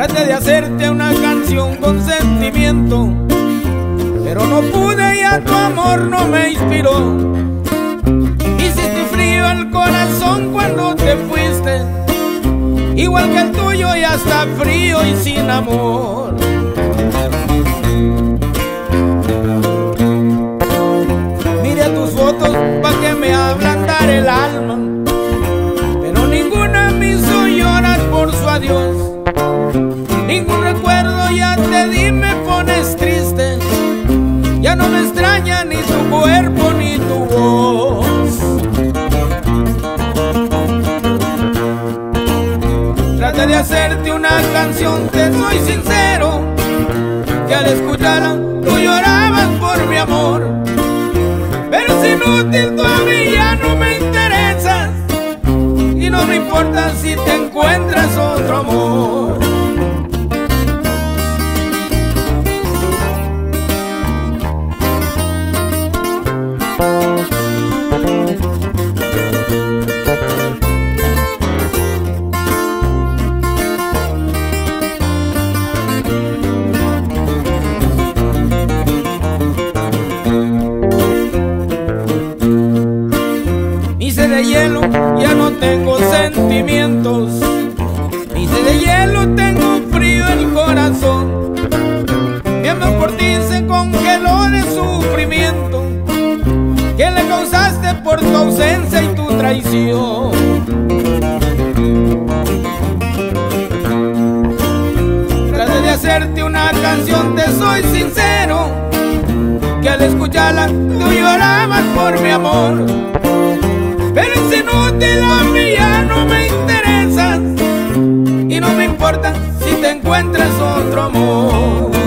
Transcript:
hacerte una canción con sentimiento, pero no pude ya tu amor no me inspiró. Hiciste frío el corazón cuando te fuiste, igual que el tuyo ya está frío y sin amor. De hacerte una canción, te soy sincero. Que al escucharla tú llorabas por mi amor. Pero es inútil, tú a mí ya no me interesas. Y no me importa si te encuentras otro amor. Ausencia y tu traición. Traté de hacerte una canción, te soy sincero. Que al escucharla tú llorabas por mi amor. Pero es inútil, a mí ya no me interesas Y no me importa si te encuentras otro amor